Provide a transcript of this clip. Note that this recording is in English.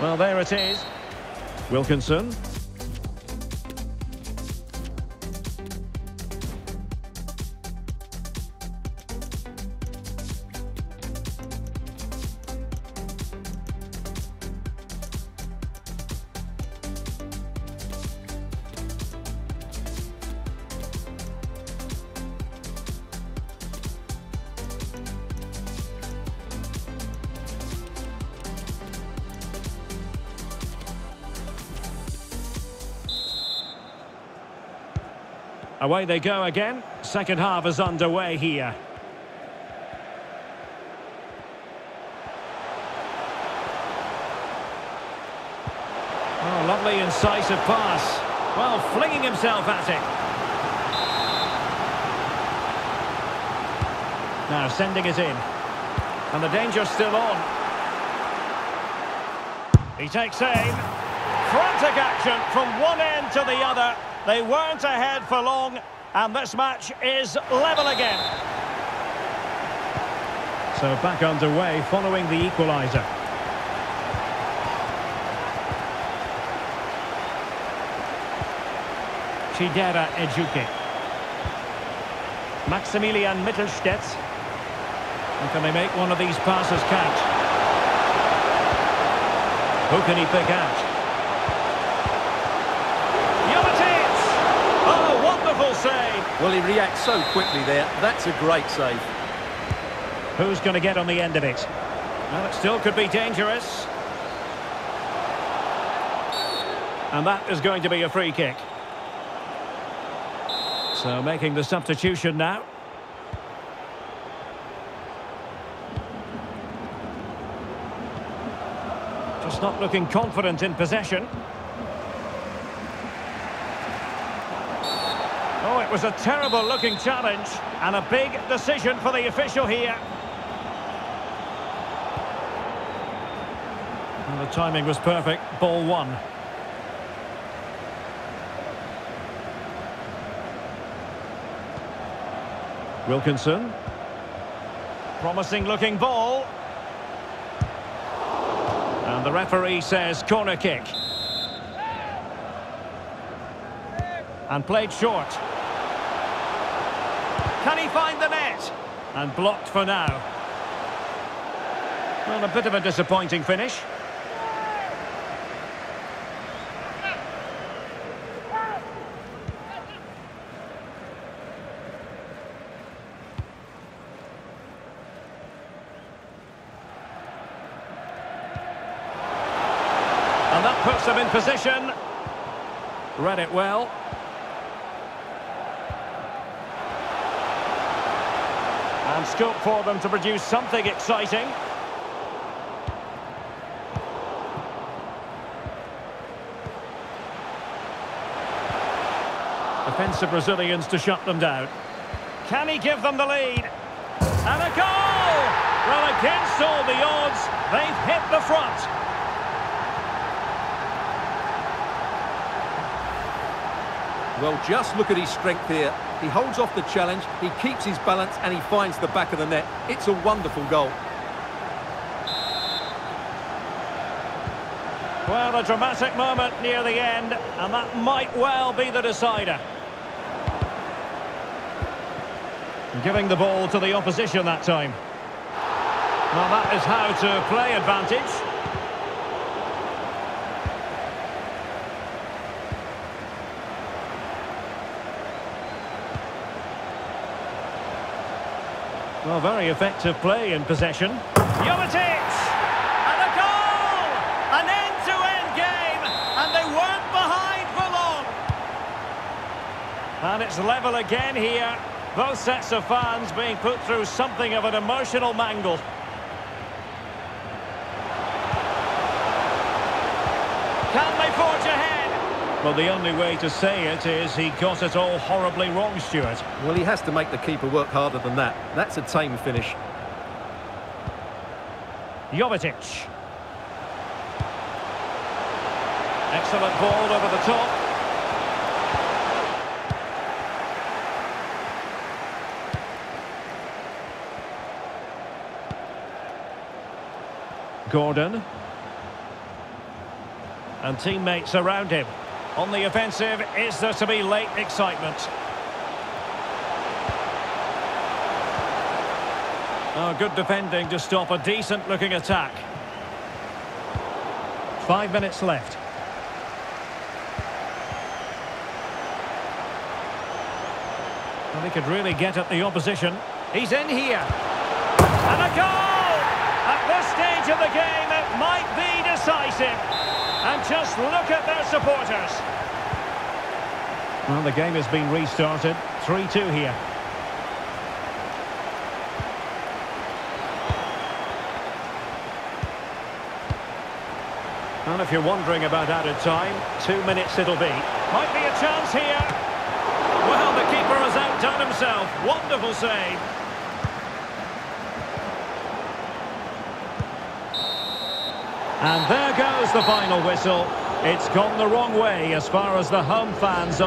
Well, there it is. Wilkinson. Away they go again. Second half is underway here. Oh, lovely incisive pass. Well, flinging himself at it. Now sending it in. And the danger's still on. He takes aim. Frantic action from one end to the other. They weren't ahead for long, and this match is level again. So back underway following the equaliser. Chidera Ejuke. Maximilian Mittelstädt. And can they make one of these passes count? Who can he pick out? Jovetic! Oh, wonderful save! Well, he reacts so quickly there. That's a great save. Who's going to get on the end of it? Well, it still could be dangerous. And that is going to be a free kick. So making the substitution now. Just not looking confident in possession. Oh, it was a terrible looking challenge and a big decision for the official here. And the timing was perfect. Ball one. Wilkinson. Promising looking ball. And the referee says corner kick. And played short. Can he find the net? And blocked for now. Well, a bit of a disappointing finish. And that puts them in position. Read it well. And scope for them to produce something exciting. Defensive Brazilians to shut them down. Can he give them the lead? And a goal! Well, against all the odds, they've hit the front. Well, just look at his strength here. He holds off the challenge, he keeps his balance, and he finds the back of the net. It's a wonderful goal. Well, a dramatic moment near the end, and that might well be the decider. Giving the ball to the opposition that time. Well, that is how to play advantage. Well, very effective play in possession. Jovetic! And a goal! An end-to-end game, and they weren't behind for long. And it's level again here. Both sets of fans being put through something of an emotional mangle. Can they forge ahead? Well, the only way to say it is he got it all horribly wrong, Stuart. Well, he has to make the keeper work harder than that. That's a tame finish. Jovetic. Excellent ball over the top. Gordon. And teammates around him. On the offensive, is there to be late excitement? Oh, good defending to stop a decent-looking attack. Five minutes left. Well, he could really get at the opposition. He's in here. And a goal! At this stage of the game, it might be decisive. And just look at their supporters. Well, the game has been restarted. 3-2 here. And if you're wondering about added time, two minutes it'll be. Might be a chance here. Well, the keeper has outdone himself. Wonderful save. And there goes the final whistle. It's gone the wrong way as far as the home fans are.